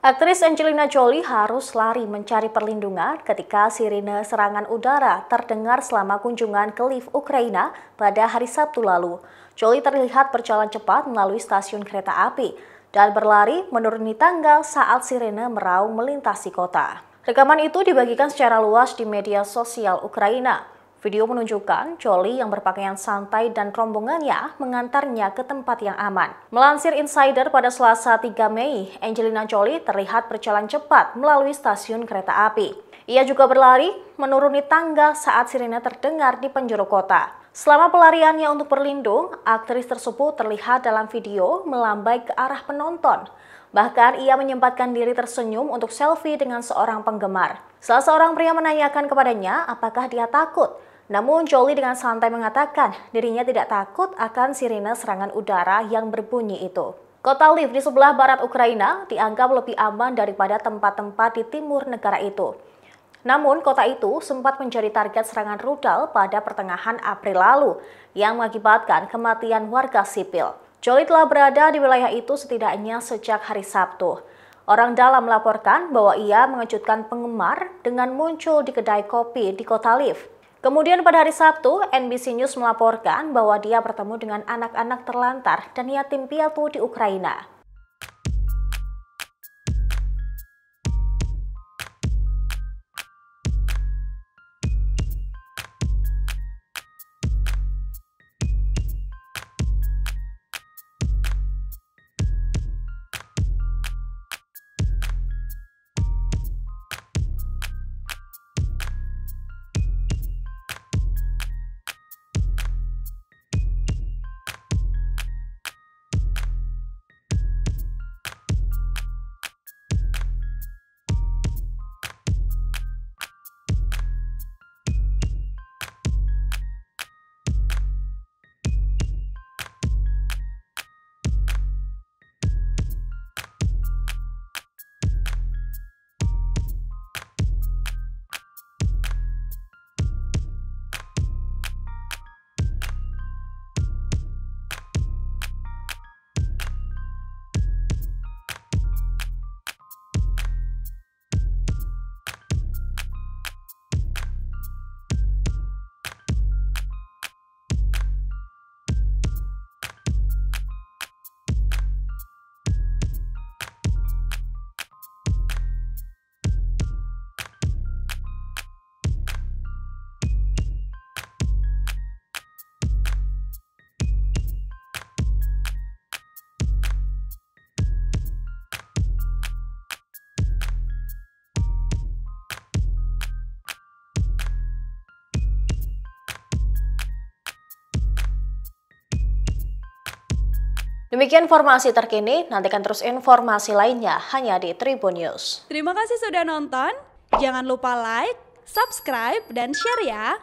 Aktris Angelina Jolie harus lari mencari perlindungan ketika sirine serangan udara terdengar selama kunjungan ke Lviv, Ukraina pada hari Sabtu lalu. Jolie terlihat berjalan cepat melalui stasiun kereta api dan berlari menuruni tangga saat sirene meraung melintasi kota. Rekaman itu dibagikan secara luas di media sosial Ukraina. Video menunjukkan Jolie yang berpakaian santai dan rombongannya mengantarnya ke tempat yang aman. Melansir Insider pada Selasa 3 Mei, Angelina Jolie terlihat berjalan cepat melalui stasiun kereta api. Ia juga berlari menuruni tangga saat sirine terdengar di penjuru kota. Selama pelariannya untuk berlindung, aktris tersebut terlihat dalam video melambai ke arah penonton. Bahkan ia menyempatkan diri tersenyum untuk selfie dengan seorang penggemar. Salah seorang pria menanyakan kepadanya apakah dia takut namun Jolie dengan santai mengatakan dirinya tidak takut akan sirine serangan udara yang berbunyi itu. Kota Lviv di sebelah barat Ukraina dianggap lebih aman daripada tempat-tempat di timur negara itu. Namun kota itu sempat menjadi target serangan rudal pada pertengahan April lalu yang mengakibatkan kematian warga sipil. Jolie telah berada di wilayah itu setidaknya sejak hari Sabtu. Orang dalam melaporkan bahwa ia mengejutkan penggemar dengan muncul di kedai kopi di kota Lviv. Kemudian pada hari Sabtu, NBC News melaporkan bahwa dia bertemu dengan anak-anak terlantar dan yatim piatu di Ukraina. Demikian informasi terkini, nantikan terus informasi lainnya hanya di Tribun News. Terima kasih sudah nonton, jangan lupa like, subscribe, dan share ya.